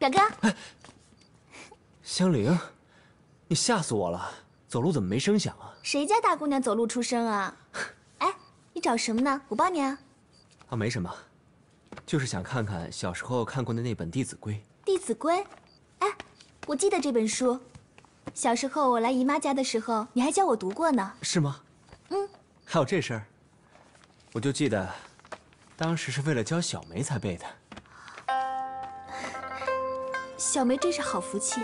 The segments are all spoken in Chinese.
表哥，香菱，你吓死我了！走路怎么没声响啊？谁家大姑娘走路出声啊？哎，你找什么呢？我帮你啊。啊，没什么，就是想看看小时候看过的那本《弟子规》。《弟子规》，哎，我记得这本书。小时候我来姨妈家的时候，你还教我读过呢。是吗？嗯。还有这事儿，我就记得，当时是为了教小梅才背的。小梅真是好福气。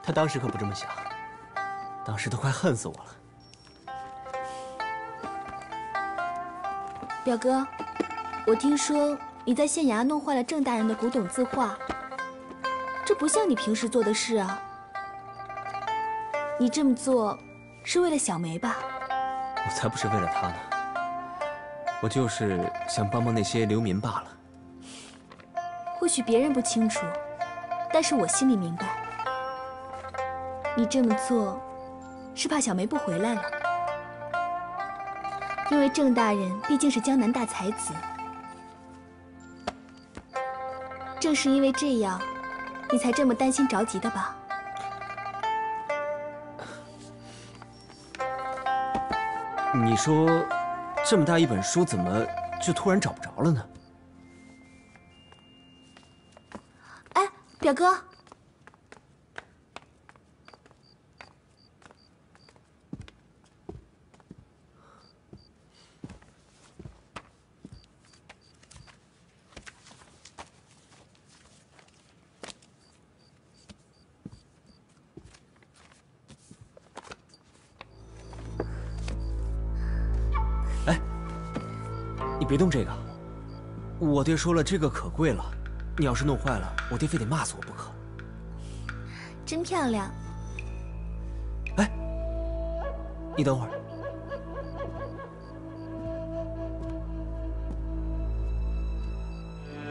她当时可不这么想，当时都快恨死我了。表哥，我听说你在县衙弄坏了郑大人的古董字画，这不像你平时做的事啊。你这么做，是为了小梅吧？我才不是为了她呢，我就是想帮帮那些流民罢了。或许别人不清楚，但是我心里明白。你这么做，是怕小梅不回来了。因为郑大人毕竟是江南大才子，正是因为这样，你才这么担心着急的吧？你说，这么大一本书，怎么就突然找不着了呢？表哥，哎，你别动这个，我爹说了，这个可贵了，你要是弄坏了，我爹非得骂死我不可。真漂亮。哎，你等会儿，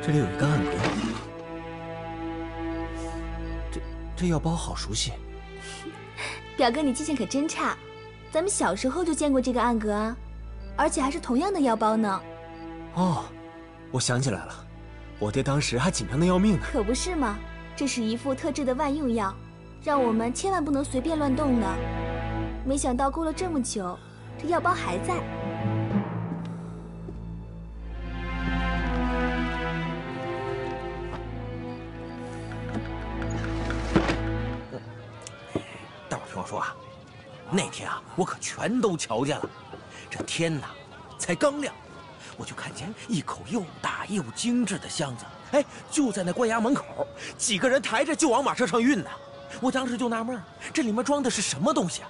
这里有一个暗格，这这药包好熟悉。表哥，你记性可真差，咱们小时候就见过这个暗格啊，而且还是同样的药包呢。哦，我想起来了，我爹当时还紧张的要命呢。可不是吗？这是一副特制的万用药，让我们千万不能随便乱动呢。没想到过了这么久，这药包还在。大伙听我说啊，那天啊，我可全都瞧见了。这天呐，才刚亮，我就看见一口又大又精致的箱子，哎，就在那官衙门口，几个人抬着就往马车上运呢。我当时就纳闷，这里面装的是什么东西啊？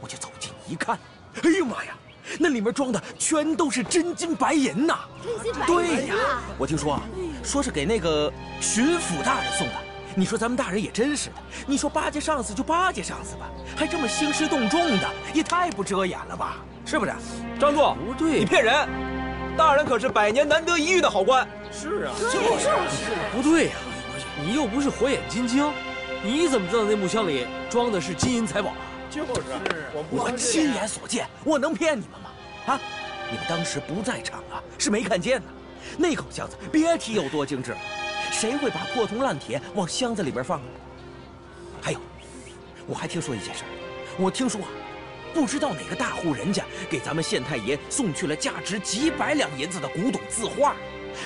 我就走近一看，哎呀妈呀，那里面装的全都是真金白银呐！真金白银对呀，我听说啊，说是给那个巡抚大人送的。你说咱们大人也真是的，你说巴结上司就巴结上司吧，还这么兴师动众的，也太不遮掩了吧？是不是？张柱，不对你骗人！大人可是百年难得一遇的好官。是啊，就是不对呀、你又不是火眼金睛，你怎么知道那木箱里装的是金银财宝啊？就是，我我亲眼所见，我能骗你们吗？啊，你们当时不在场啊，是没看见呢。那口箱子别提有多精致了，谁会把破铜烂铁往箱子里边放啊？还有，我还听说一件事，我听说啊，不知道哪个大户人家给咱们县太爷送去了价值几百两银子的古董字画。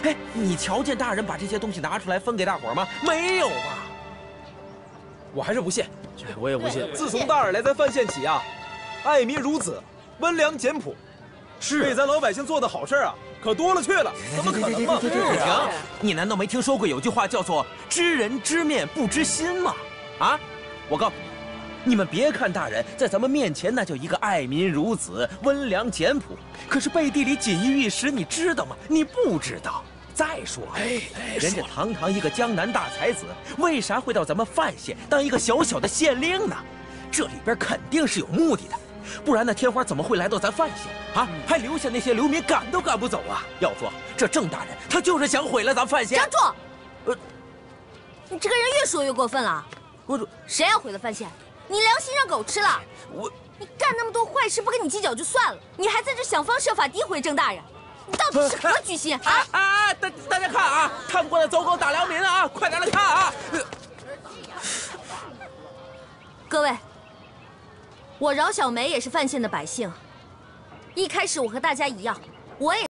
哎，你瞧见大人把这些东西拿出来分给大伙儿吗？没有吧？我还是不信。我也不信。自从大人来咱范县起啊，爱民如子，温良简朴，是为咱老百姓做的好事啊，可多了去了，怎么可能嘛？不行，你难道没听说过有句话叫做“知人知面不知心”吗？啊，我告诉你，你们别看大人在咱们面前那叫一个爱民如子、温良简朴，可是背地里锦衣玉食，你知道吗？你不知道。再说了，人家堂堂一个江南大才子，为啥会到咱们范县当一个小小的县令呢？这里边肯定是有目的的，不然那天花怎么会来到咱范县啊？还留下那些流民赶都赶不走啊！要说这郑大人，他就是想毁了咱范县。站住，呃你这个人越说越过分了。我谁要毁了范县？你良心让狗吃了！我，你干那么多坏事不跟你计较就算了，你还在这想方设法诋毁郑大人，你到底是何居心？啊！哎，大大家看啊，看不惯的走狗打良民啊！快点来看啊！各位，我饶小梅也是范县的百姓，一开始我和大家一样，我也。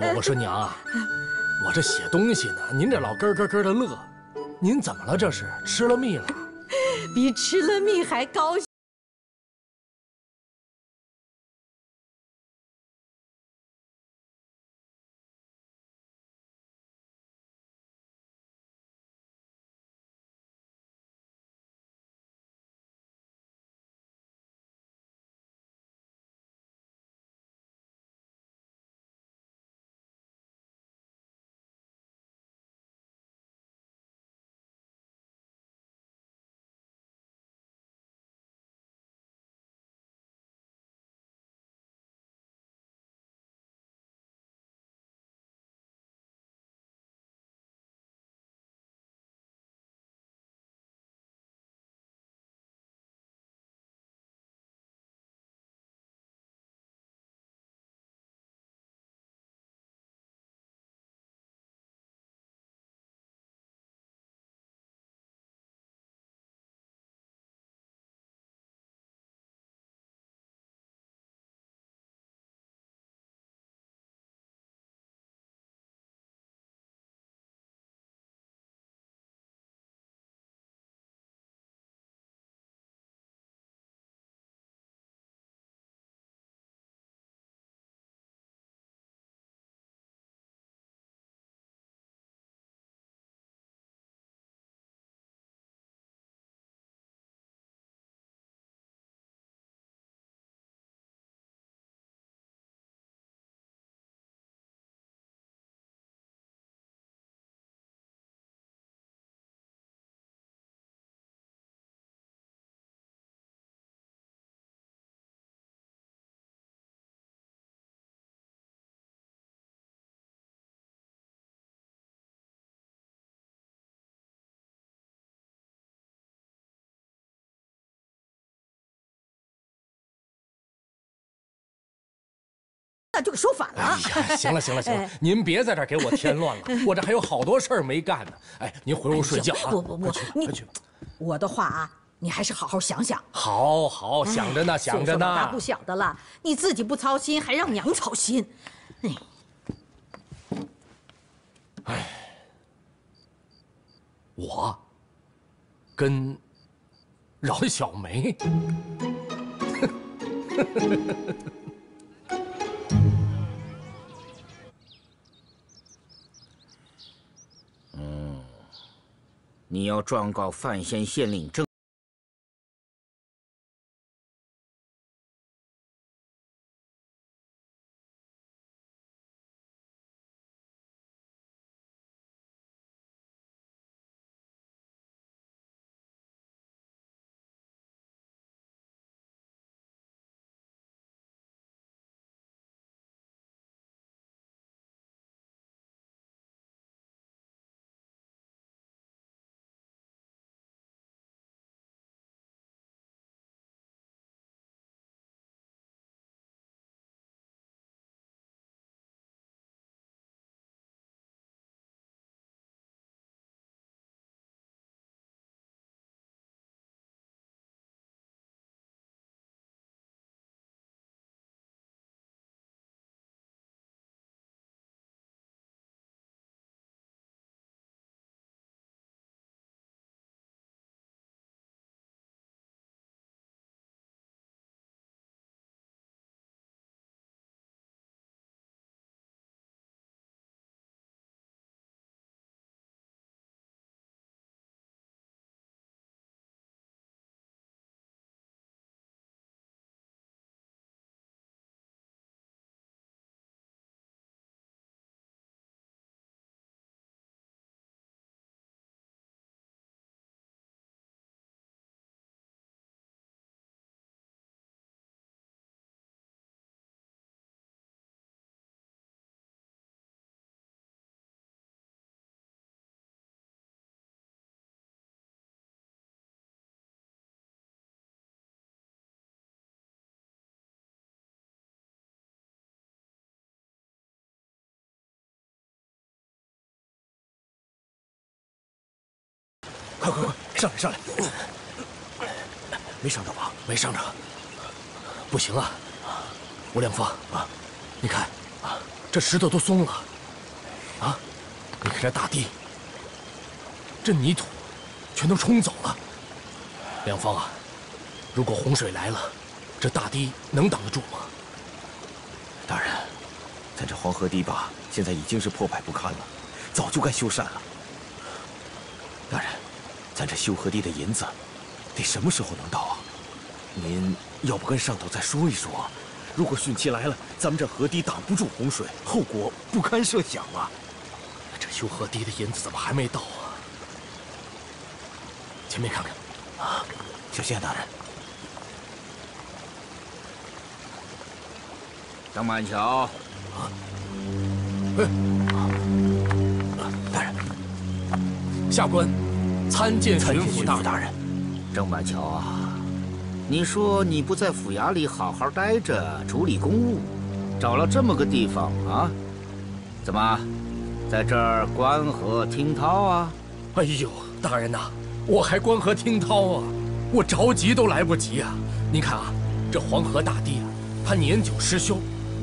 我我说娘啊，我这写东西呢，您这老咯咯咯的乐，您怎么了？这是吃了蜜了？比吃了蜜还高兴那就给说反了。哎呀，行了行了行了哎，您别在这儿给我添乱了，我这还有好多事儿没干呢。哎，您回屋睡觉啊！不不不快去，你快去。我的话啊，你还是好好想想。好好想着呢，哎想着岁数老大不。小的了，你自己不操心，还让娘操心。哎，我跟饶小梅，你要状告范县县令郑。快快快，上来上来！没伤着吧？没伤着。不行啊，吴良方啊，你看啊，这石头都松了，啊，你看这大地，这泥土全都冲走了。良芳啊，如果洪水来了，这大堤能挡得住吗？大人，咱这黄河堤坝现在已经是破败不堪了，早就该修缮了。咱这修河堤的银子，得什么时候能到啊？您要不跟上头再说一说？如果汛期来了，咱们这河堤挡不住洪水，后果不堪设想啊！这修河堤的银子怎么还没到啊？前面看看。啊，小心啊，大人！张满桥啊，大人，下官参见巡抚大人。大人，郑板桥啊，你说你不在府衙里好好待着处理公务，找了这么个地方啊？怎么，在这儿观河听涛啊？哎呦，大人呐，我还观河听涛啊，我着急都来不及啊！您看啊，这黄河大堤啊，它年久失修，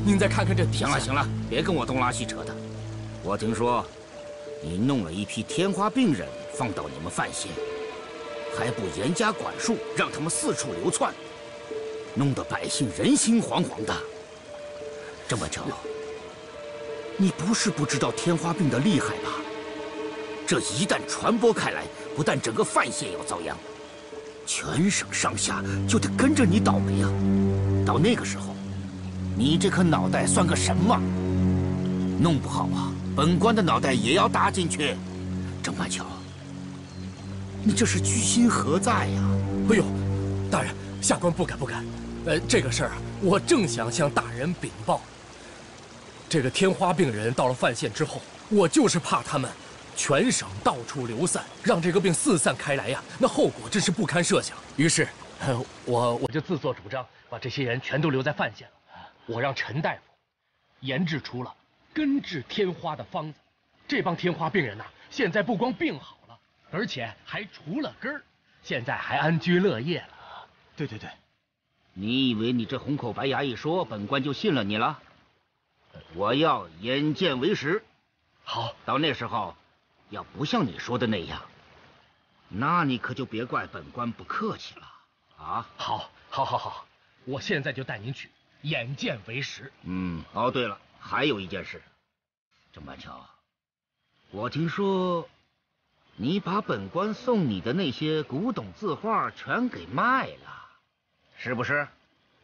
您再看看这。行了行了，别跟我东拉西扯的。我听说，你弄了一批天花病人放到你们范县，还不严加管束，让他们四处流窜，弄得百姓人心惶惶的。郑板桥，你不是不知道天花病的厉害吧？这一旦传播开来，不但整个范县要遭殃，全省上下就得跟着你倒霉啊！到那个时候，你这颗脑袋算个什么？弄不好啊，本官的脑袋也要搭进去。郑板桥，你这是居心何在呀？哎呦，大人，下官不敢不敢。呃，这个事儿啊，我正想向大人禀报。这个天花病人到了范县之后，我就是怕他们全省到处流散，让这个病四散开来呀，那后果真是不堪设想。于是，呃我我就自作主张，把这些人全都留在范县了。我让陈大夫研制出了根治天花的方子。这帮天花病人呐，现在不光病好了，而且还除了根儿，现在还安居乐业了。对对对，你以为你这红口白牙一说，本官就信了你了？我要眼见为实。好，到那时候，要不像你说的那样，那你可就别怪本官不客气了啊！好，好，好，好，我现在就带您去，眼见为实。嗯，哦，对了，还有一件事，郑板桥，我听说你把本官送你的那些古董字画全给卖了，是不是？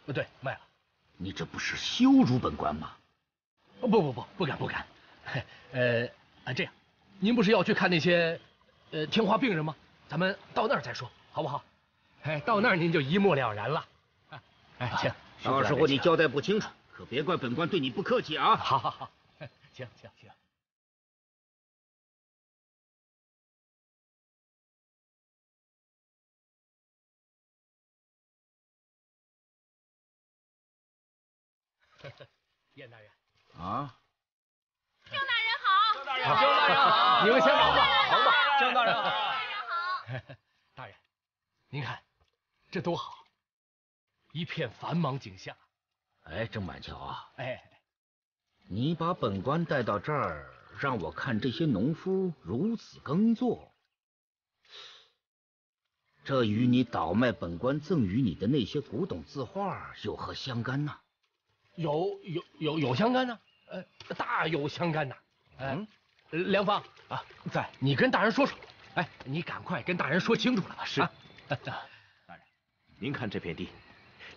不对，卖了。你这不是羞辱本官吗？不不不，不敢不敢。呃啊，这样，您不是要去看那些呃天花病人吗？咱们到那儿再说，好不好？哎，到那儿您就一目了然了。哎，请。到时候你交代不清楚，可别怪本官对你不客气啊！好好好，请请请。燕大人。啊。郑大人好，郑大人好，江大人好，你们先忙吧，忙吧，郑大人好，江大人。好。大人，您看，这多好，一片繁忙景象。哎，郑板桥啊，哎，你把本官带到这儿，让我看这些农夫如此耕作，这与你倒卖本官赠予你的那些古董字画有何相干呢？有有有有相干呢。呃，大有相干呐！嗯，梁芳啊，在，你跟大人说说。哎，你赶快跟大人说清楚了。是。大人，您看这片地，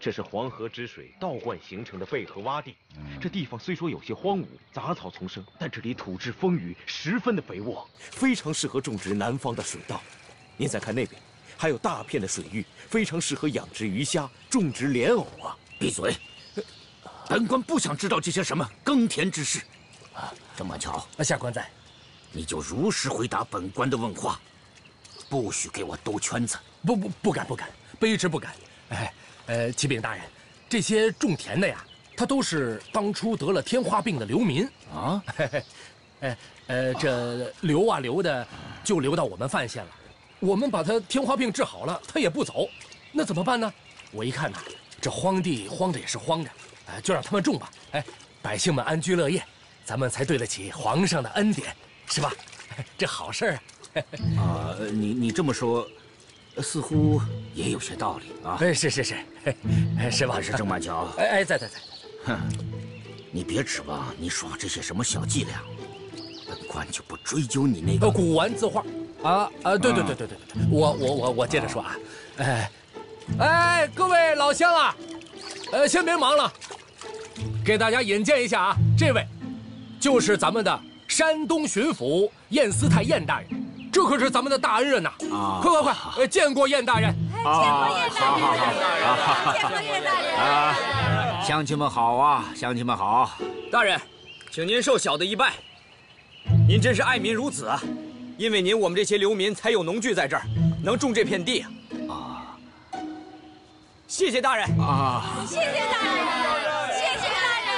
这是黄河之水倒灌形成的背河洼地。这地方虽说有些荒芜，杂草丛生，但这里土质丰腴，十分的肥沃，非常适合种植南方的水稻。您再看那边，还有大片的水域，非常适合养殖鱼虾、种植莲藕啊！闭嘴。本官不想知道这些什么耕田之事。啊，郑板桥，下官在，你就如实回答本官的问话，不许给我兜圈子。不不不敢不敢，卑职不敢。哎，呃，启禀大人，这些种田的呀，他都是当初得了天花病的流民啊。哎，呃，这流啊流的，就流到我们范县了。我们把他天花病治好了，他也不走，那怎么办呢？我一看呐，这荒地荒着也是荒着。哎，就让他们种吧，哎，百姓们安居乐业，咱们才对得起皇上的恩典，是吧？这好事儿啊！你你这么说，似乎也有些道理啊。哎，是是是，是 吧？是郑板桥。哎哎，在在在。哼，你别指望你耍这些什么小伎俩，本官就不追究你那个古玩字画。啊啊，对对对对对对，我我我我接着说啊，哎哎，各位老乡啊。呃，先别忙了，给大家引荐一下啊，这位就是咱们的山东巡抚燕斯泰燕大人，这可是咱们的大恩人呐！啊，快快快，呃，见过燕大人，见过燕大人，见过燕大人啊！乡亲们好啊，乡亲们好，大人，请您受小的一拜，您真是爱民如子啊！因为您，我们这些流民才有农具在这儿，能种这片地啊。谢谢大人啊！谢谢大人，谢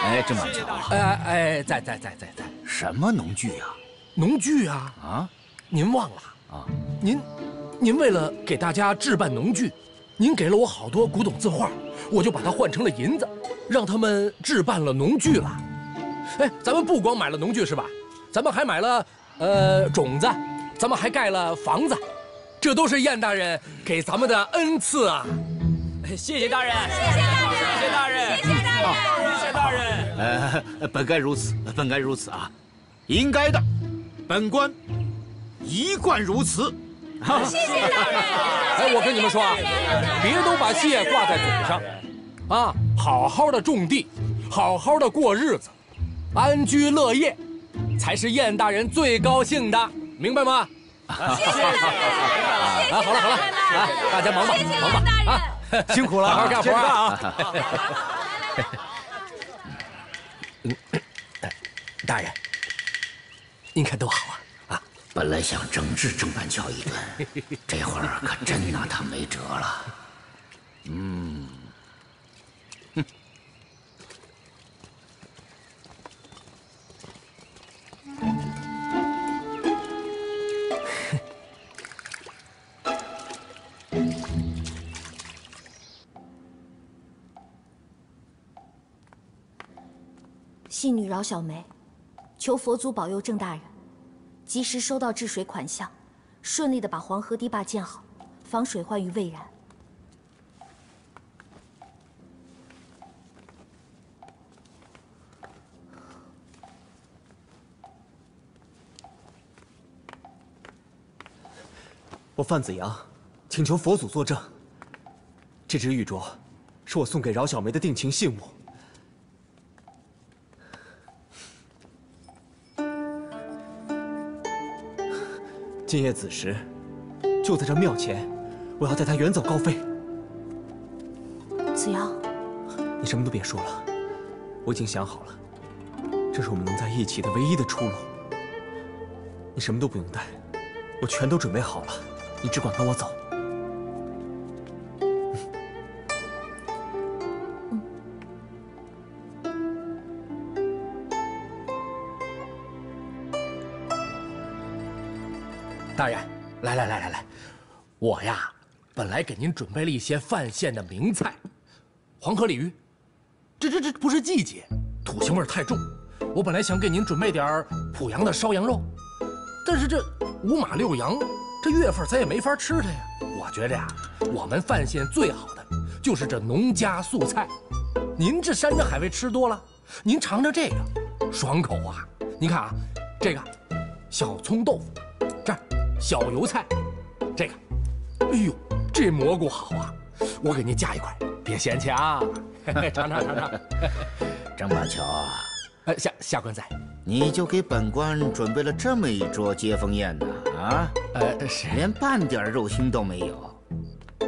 哎，郑板桥，哎哎，在在在在在，什么农具呀？农具啊！啊，您忘了啊？您，您为了给大家置办农具，您给了我好多古董字画，我就把它换成了银子，让他们置办了农具了。哎，咱们不光买了农具是吧？咱们还买了呃种子，咱们还盖了房子，这都是燕大人给咱们的恩赐啊！谢谢大人，谢谢大人，谢谢大人，大人。呃，本该如此，本该如此啊，应该的，本官一贯如此。谢谢大人。哎，我跟你们说啊，别都把谢挂在嘴上，啊，好好的种地，好好的过日子，安居乐业，才是燕大人最高兴的，明白吗？谢谢大人。啊，好了好了，啊，大家忙吧，忙吧，啊。辛苦了，好好干活啊！大，大人，您看多好啊！啊，本来想整治郑板桥一顿，这会儿可真拿他没辙了。嗯，哼。信女饶小梅，求佛祖保佑郑大人，及时收到治水款项，顺利的把黄河堤坝建好，防水患于未然。我范子阳，请求佛祖作证。这只玉镯，是我送给饶小梅的定情信物。今夜子时，就在这庙前，我要带她远走高飞。子瑶，你什么都别说了，我已经想好了，这是我们能在一起的唯一的出路。你什么都不用带，我全都准备好了。你只管跟我走。我呀，本来给您准备了一些范县的名菜，黄河鲤鱼。这这这不是季节，土腥味太重。我本来想给您准备点濮阳的烧羊肉，但是这五马六羊。这月份咱也没法吃它呀。我觉着呀，我们范县最好的就是这农家素菜。您这山珍海味吃多了，您尝尝这个，爽口啊！您看啊，这个小葱豆腐，这儿小油菜，哎呦，这蘑菇好啊！我给您夹一块，别嫌弃啊。尝 尝尝尝。张八桥，呃，下下官在。你就给本官准备了这么一桌接风宴呢？啊，呃，是，连半点肉腥都没有。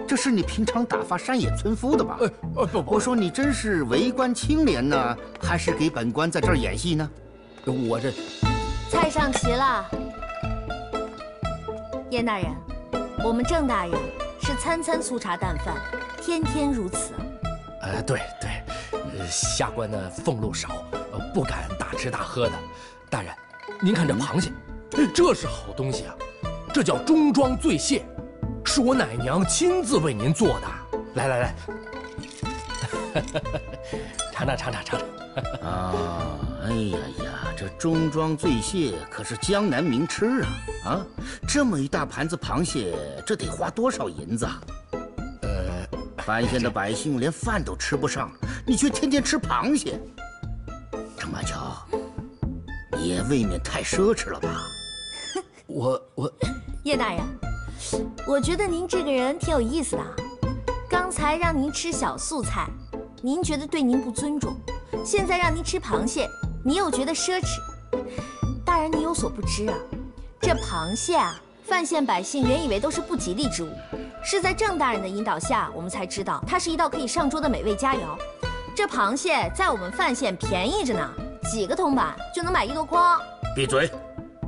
这是你平常打发山野村夫的吧？呃，不不，我说你真是为官清廉呢，还是给本官在这儿演戏呢？我这菜上齐了。燕大人，我们郑大人是餐餐粗茶淡饭，天天如此。呃，对对，下官呢俸禄少，不敢大吃大喝的。大人，您看这螃蟹。这是好东西啊，这叫中庄醉蟹，是我奶娘亲自为您做的。来来来，尝尝尝尝尝尝。啊，哎呀呀，这中庄醉蟹可是江南名吃啊！啊，这么一大盘子螃蟹，这得花多少银子啊？呃，范县的百姓连饭都吃不上，你却天天吃螃蟹，郑马桥，你也未免太奢侈了吧？我 我，叶大人，我觉得您这个人挺有意思的。刚才让您吃小素菜，您觉得对您不尊重；现在让您吃螃蟹，你又觉得奢侈。大人，你有所不知啊，这螃蟹啊，范县百姓原以为都是不吉利之物，是在郑大人的引导下，我们才知道它是一道可以上桌的美味佳肴。这螃蟹在我们范县便宜着呢，几个铜板就能买一箩筐。闭嘴！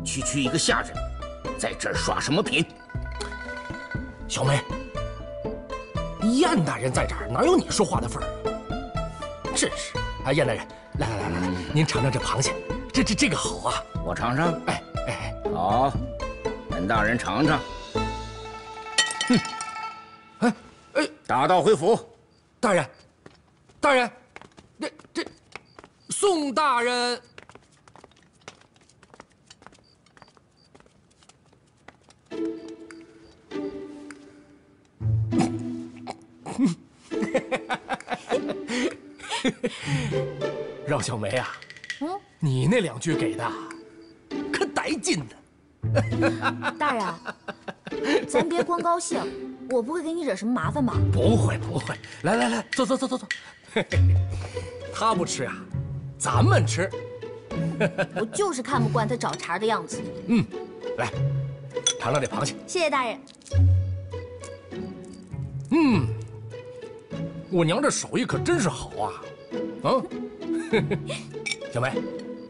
区区一个下人。在这儿耍什么贫？小梅，燕大人在这儿，哪有你说话的份儿？真是！啊，燕大人，来来来来，您尝尝这螃蟹，这这这个好啊！我尝尝。哎哎，好，本大人尝尝。哼！哎哎，打道回府。大人，大人，这这，宋大人。饶小梅啊，嗯，你那两句给的可带劲呢。大人，咱别光高兴，我不会给你惹什么麻烦吧？不会不会，来来来，坐坐坐坐坐。他不吃啊，咱们吃。我就是看不惯他找茬的样子。嗯，来，尝尝这螃蟹。谢谢大人。嗯，我娘这手艺可真是好啊！啊，小梅，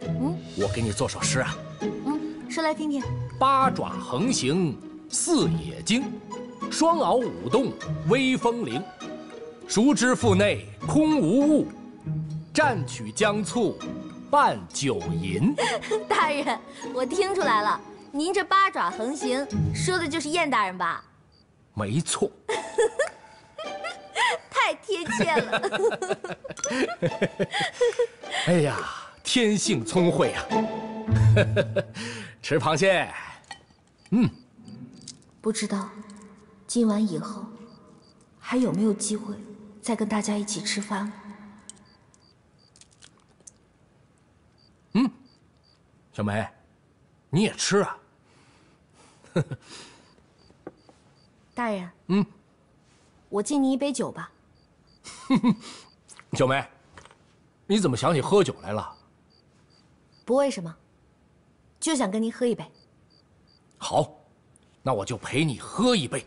嗯，我给你做首诗啊。嗯，说来听听。八爪横行似野鲸，双螯舞动威风凌。熟知腹内空无物，蘸取姜醋拌酒饮。大人，我听出来了，您这八爪横行说的就是燕大人吧？没错。太贴切了！哎呀，天性聪慧啊！吃螃蟹，嗯，不知道今晚以后还有没有机会再跟大家一起吃饭？嗯，小梅，你也吃啊？大人，嗯，我敬你一杯酒吧。小梅，你怎么想起喝酒来了？不为什么，就想跟您喝一杯。好，那我就陪你喝一杯。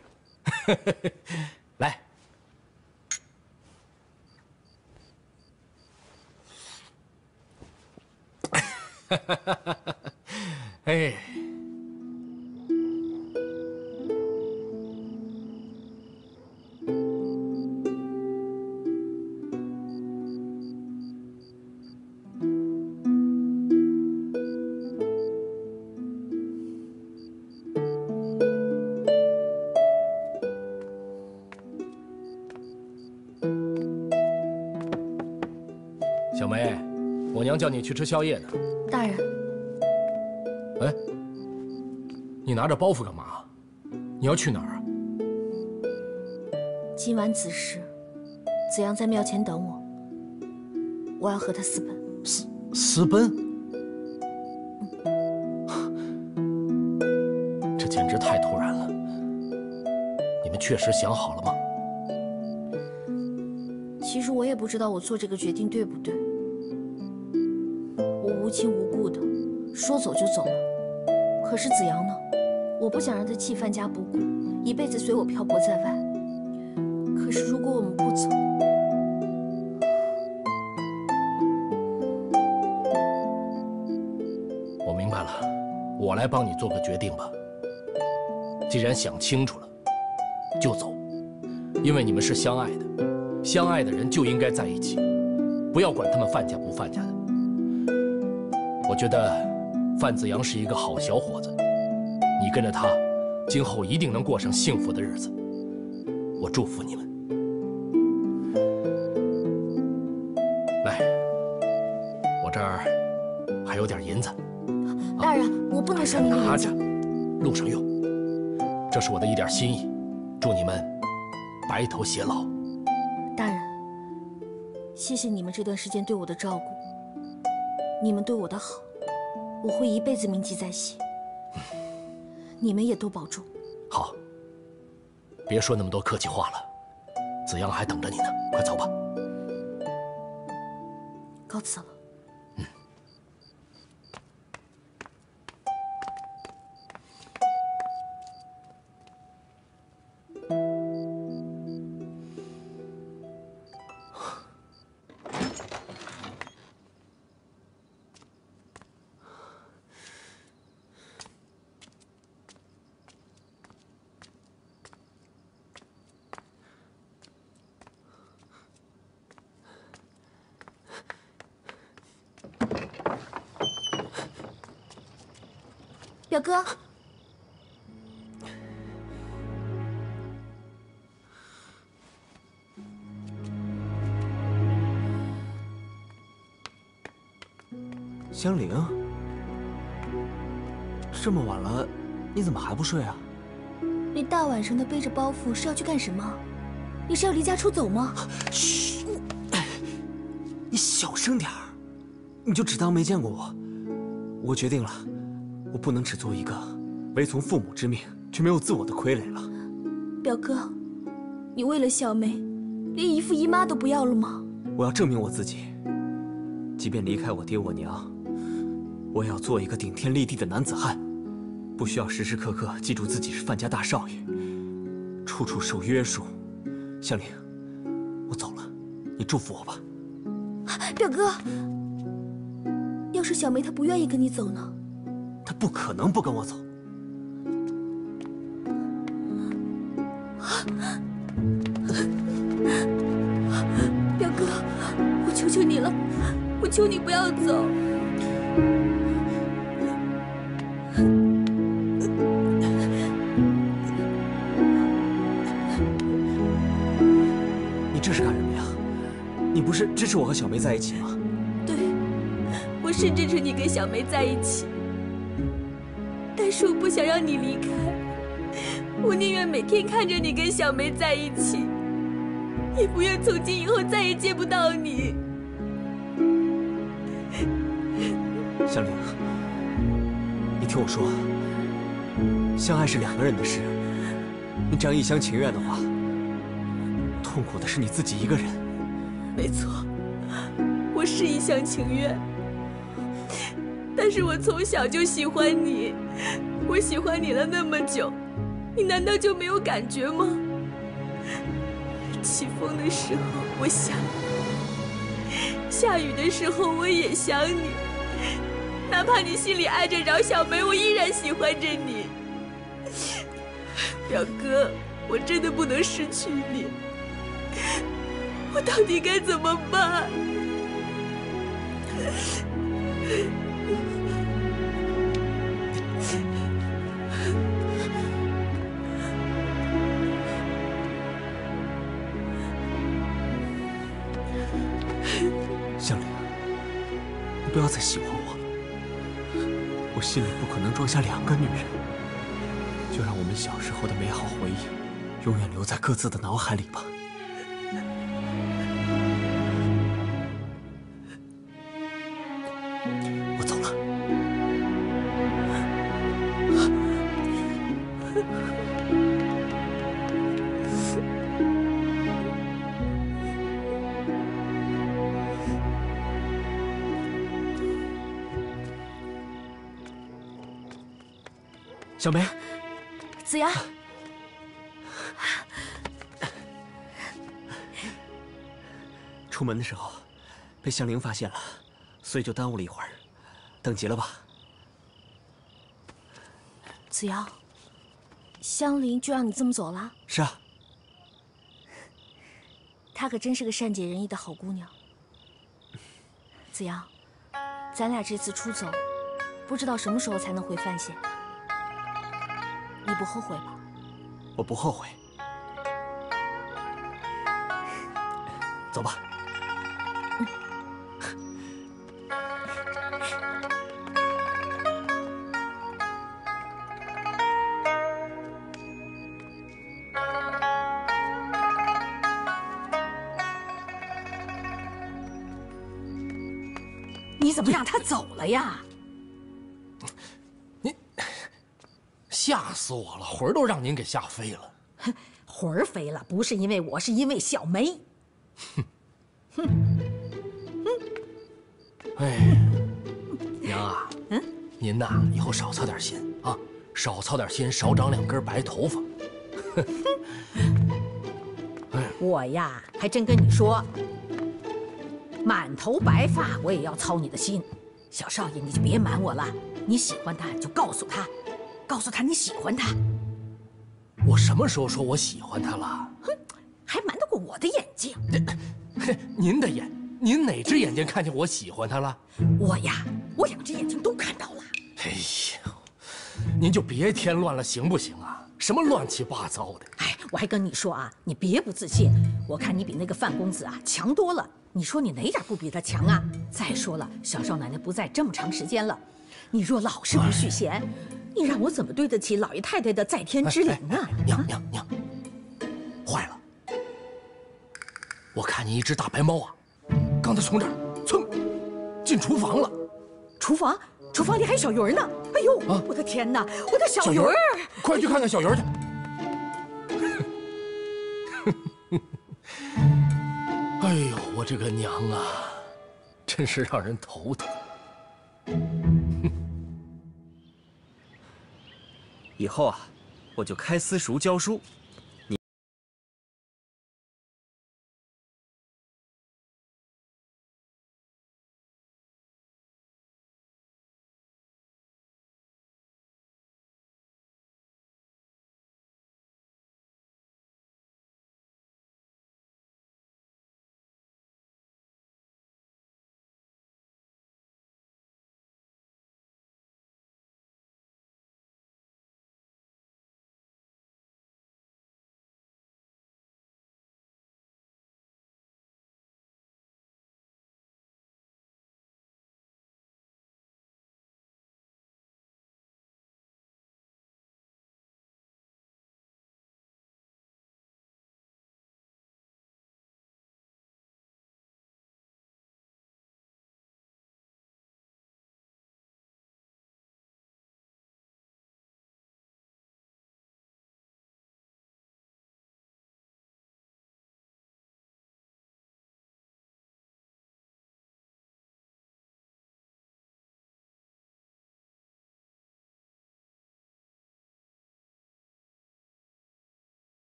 来，哎。去吃宵夜呢。大人，哎，你拿着包袱干嘛？你要去哪儿啊？今晚子时，子阳在庙前等我，我要和他私奔。私私奔？这简直太突然了。你们确实想好了吗？其实我也不知道我做这个决定对不对。无亲无故的说走就走了，可是子阳呢？我不想让他弃范家不顾，一辈子随我漂泊在外。可是如果我们不走，我明白了，我来帮你做个决定吧。既然想清楚了，就走，因为你们是相爱的，相爱的人就应该在一起，不要管他们范家不范家的。我觉得范子阳是一个好小伙子，你跟着他，今后一定能过上幸福的日子。我祝福你们。来，我这儿还有点银子，大人，我不能收您的拿着，路上用。这是我的一点心意，祝你们白头偕老。大人，谢谢你们这段时间对我的照顾，你们对我的好，我会一辈子铭记在心。你们也都保重。好，别说那么多客气话了，子阳还等着你呢，快走吧。告辞了。表哥，香菱，这么晚了，你怎么还不睡啊？你大晚上的背着包袱是要去干什么？你是要离家出走吗？嘘，你小声点儿，你就只当没见过我。我决定了，我不能只做一个唯从父母之命却没有自我的傀儡了。表哥，你为了小梅，连姨父姨妈都不要了吗？我要证明我自己，即便离开我爹我娘，我也要做一个顶天立地的男子汉，不需要时时刻刻记住自己是范家大少爷，处处受约束。香菱，我走了，你祝福我吧。表哥，要是小梅她不愿意跟你走呢？她不可能不跟我走。表哥，我求求你了，我求你不要走。你这是干什么呀？你不是支持我和小梅在一起吗？对，我我甚至称你跟小梅在一起，但是我不想让你离开，我宁愿每天看着你跟小梅在一起，也不愿从今以后再也见不到你。小玲，你听我说，相爱是两个人的事，你这样一厢情愿的话，痛苦的是你自己一个人。没错，我是一厢情愿，但是我从小就喜欢你，我喜欢你了那么久，你难道就没有感觉吗？起风的时候我想你，下雨的时候我也想你，哪怕你心里爱着饶小梅，我依然喜欢着你。表哥，我真的不能失去你。我到底该怎么办？你不要再喜欢我了。我心里不可能装下两个女人，就让我们小时候的美好回忆，永远留在各自的脑海里吧。小梅，子阳，出门的时候被香菱发现了，所以就耽误了一会儿。等急了吧？子阳，香菱就让你这么走了？是啊，她可真是个善解人意的好姑娘。子阳，咱俩这次出走，不知道什么时候才能回范县，你不后悔吧？我不后悔。走吧。你怎么让他走了呀？死我了，魂儿都让您给吓飞了。哼魂儿飞了，不是因为我，是因为小梅。哼，哼哎，娘啊，嗯，您呐，以后少操点心啊，少操点心，少长两根白头发。我呀，还真跟你说，满头白发我也要操你的心。小少爷，你就别瞒我了，你喜欢他就告诉他，告诉他你喜欢他。我什么时候说我喜欢他了？哼，还瞒得过我的眼睛？您的眼，您哪只眼睛看见我喜欢他了？我呀，我两只眼睛都看到了。哎呦，您就别添乱了，行不行啊？什么乱七八糟的！哎，我还跟你说啊，你别不自信，我看你比那个范公子啊强多了。你说你哪点不比他强啊？再说了，小少奶奶不在这么长时间了，你若老是不续弦，你让我怎么对得起老爷太太的在天之灵啊？娘娘娘，坏了！我看见一只大白猫啊，刚才从这儿噌进厨房了。厨房？厨房里还有小鱼儿呢！哎呦，啊、我的天哪，我的小鱼儿！快去看看小鱼儿去！哎呦，我这个娘啊，真是让人头疼。以后啊，我就开私塾教书。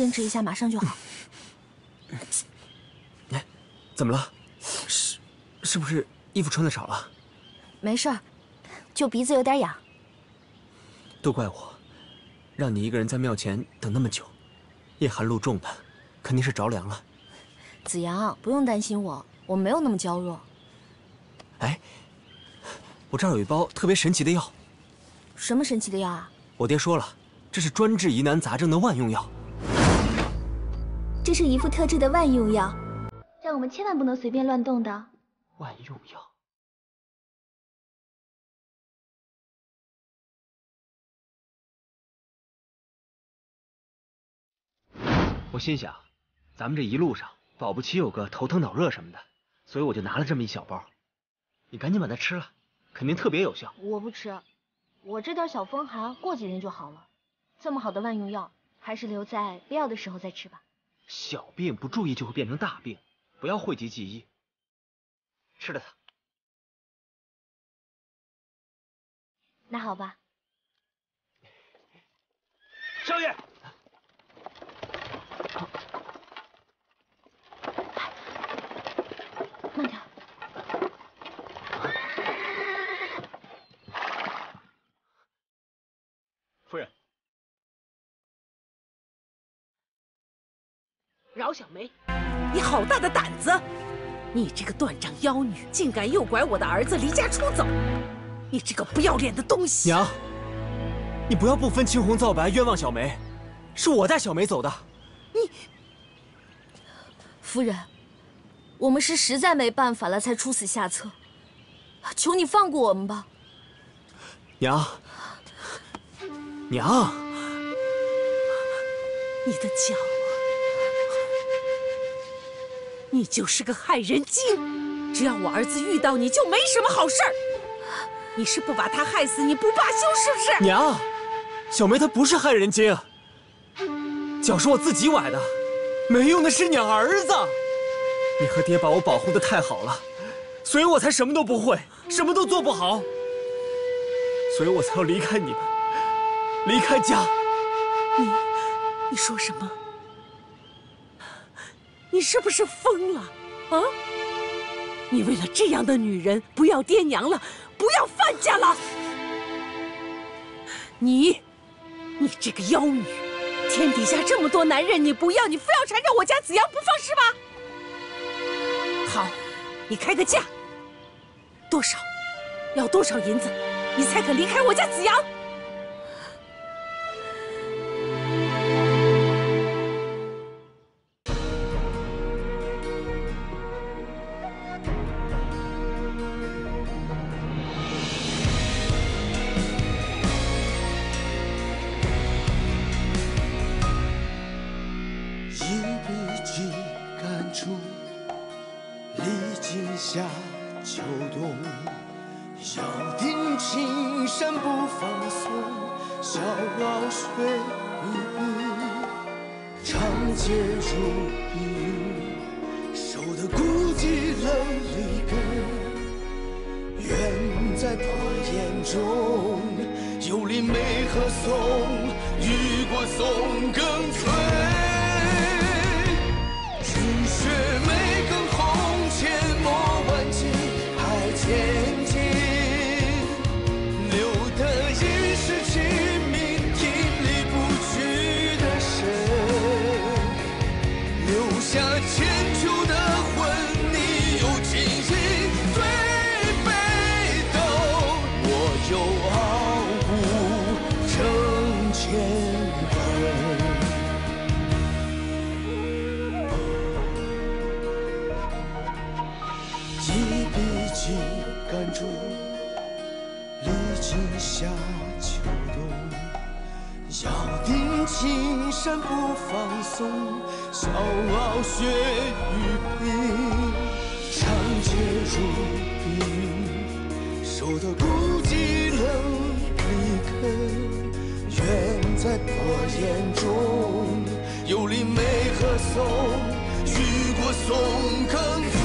坚持一下，马上就好。哎，怎么了？是，是不是衣服穿的少了？没事儿，就鼻子有点痒。都怪我，让你一个人在庙前等那么久，夜寒露重的，肯定是着凉了。子阳，不用担心我，我没有那么娇弱。哎，我这儿有一包特别神奇的药。什么神奇的药啊？我爹说了，这是专治疑难杂症的万用药。这是一副特制的万用药，让我们千万不能随便乱动的。万用药。我心想，咱们这一路上保不齐有个头疼脑热什么的，所以我就拿了这么一小包。你赶紧把它吃了，肯定特别有效。我不吃，我这点小风寒过几天就好了。这么好的万用药，还是留在必要的时候再吃吧。小病不注意就会变成大病，不要讳疾忌医。吃了它。那好吧。少爷。慢点。夫人，饶小梅，你好大的胆子！你这个断掌妖女，竟敢诱拐我的儿子离家出走！你这个不要脸的东西！娘，你不要不分青红皂白冤枉小梅，是我带小梅走的。你，夫人，我们是实在没办法了才出此下策，求你放过我们吧。娘，娘，你的脚，你就是个害人精！只要我儿子遇到你就没什么好事儿。你是不把他害死，你不罢休是不是？娘，小梅她不是害人精，脚是我自己崴的，没用的是你儿子。你和爹把我保护的太好了，所以我才什么都不会，什么都做不好，所以我才要离开你们，离开家。你，你说什么？你是不是疯了？啊？你为了这样的女人，不要爹娘了，不要范家了？你，你这个妖女，天底下这么多男人你不要，你非要缠着我家子阳不放是吧？好，你开个价，多少？要多少银子，你才肯离开我家子阳？不放松，笑傲雪与冰，长剑如碧云，守得孤寂冷里根，远在破岩中，游离梅和松，雨过松更。